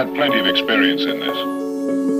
had plenty of experience in this.